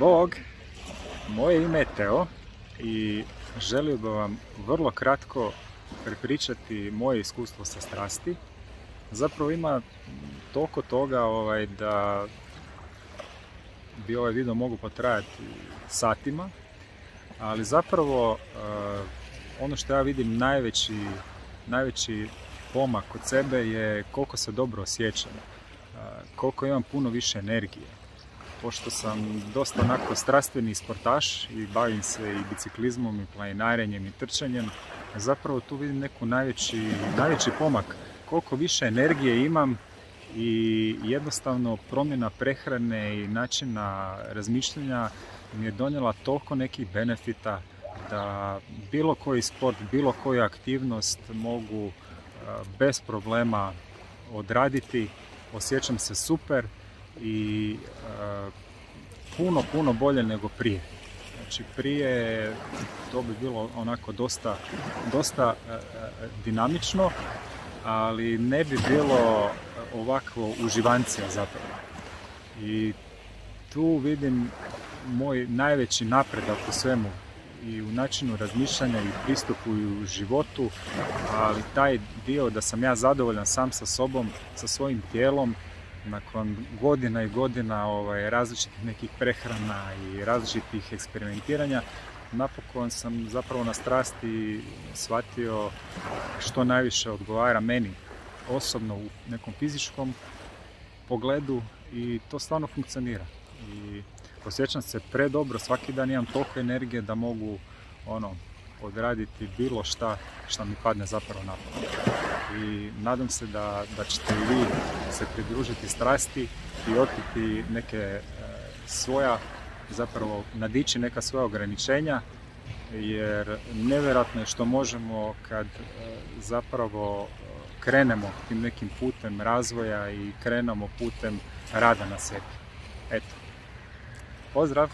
Bog, moje ime je Teo i želio bih vam vrlo kratko prepričati moje iskustvo sa strasti. Zapravo ima toliko toga ovaj, da bi ovaj video mogu potrajati satima, ali zapravo eh, ono što ja vidim najveći, najveći pomak kod sebe je koliko se dobro osjećam, eh, koliko imam puno više energije. Pošto sam dosta onako strastveni sportaš i bavim se i biciklizmom i planinarenjem i trčanjem, zapravo tu vidim neku najveći, najveći pomak. Koliko više energije imam i jednostavno promjena prehrane i načina razmišljanja mi je donijela toliko nekih benefita da bilo koji sport, bilo koju aktivnost mogu bez problema odraditi. Osjećam se super i puno, puno bolje nego prije. Znači prije to bi bilo onako dosta, dosta dinamično, ali ne bi bilo ovakvo uživancija zapravo. I tu vidim moj najveći napredak u svemu i u načinu razmišljanja i pristupu i u životu, ali taj dio da sam ja zadovoljan sam sa sobom, sa svojim tijelom, nakon godina i godina ovaj, različitih nekih prehrana i različitih eksperimentiranja, napokon sam zapravo na strasti shvatio što najviše odgovara meni osobno u nekom fizičkom pogledu i to stvarno funkcionira. I osjećam se predobro, svaki dan imam toliko energije da mogu ono, odraditi bilo šta što mi padne zapravo na I nadam se da, da ćete vi se pridružiti strasti i otkriti neke e, svoja, zapravo nadići neka svoja ograničenja jer nevjerojatno je što možemo kad e, zapravo e, krenemo tim nekim putem razvoja i krenemo putem rada na sebi. Eto. Pozdrav!